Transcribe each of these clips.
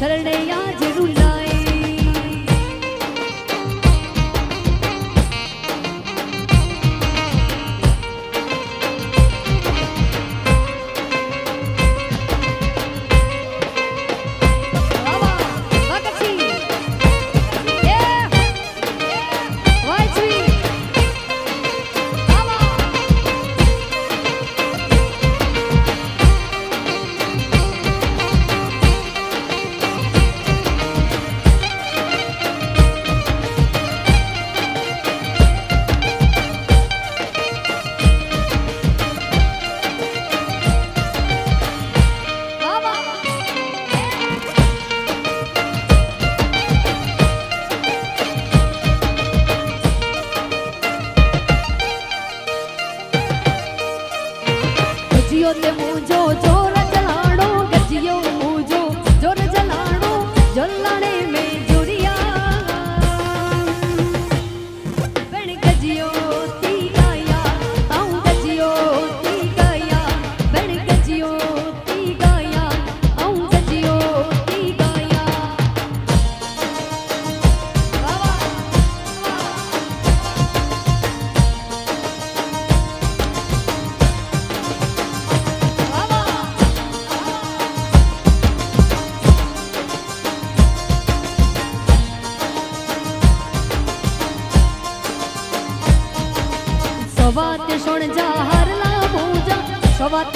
चलने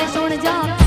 સુણ જા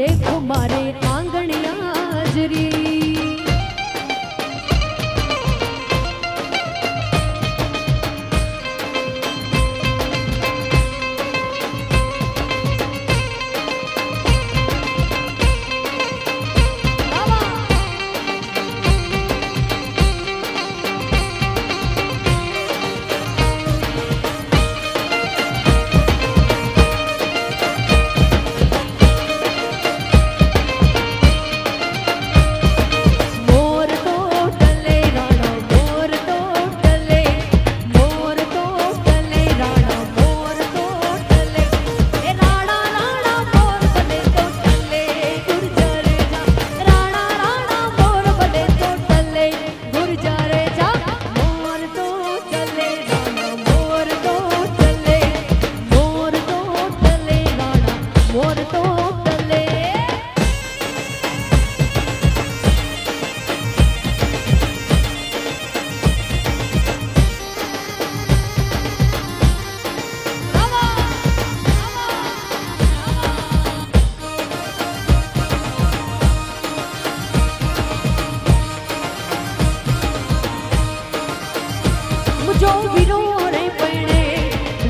देखो मारे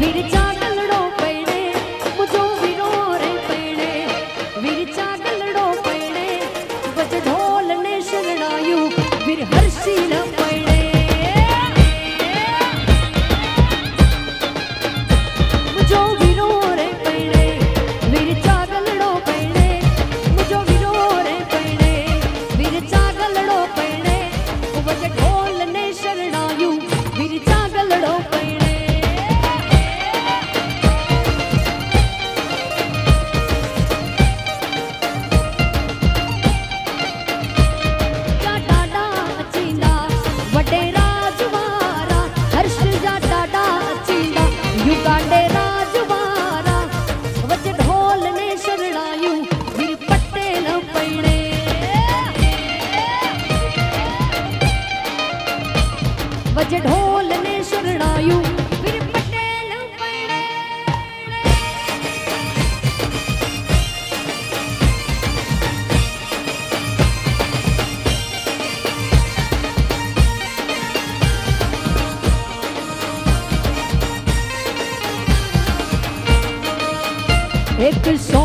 need it to- el.